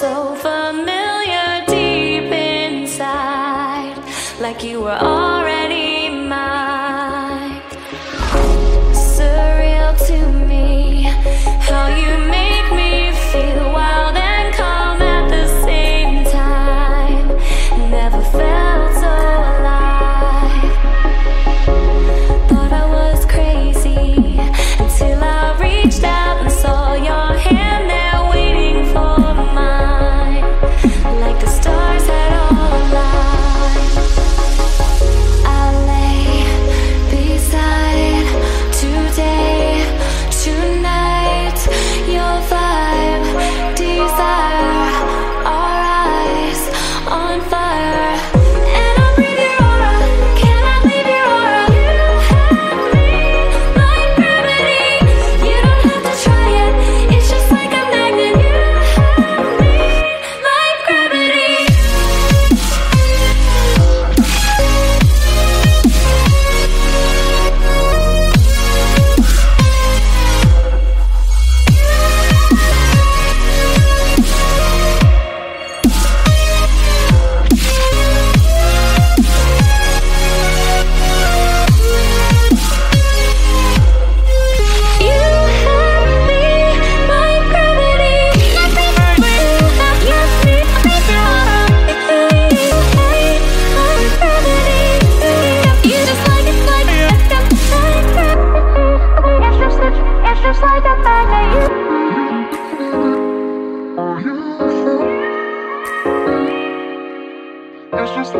so just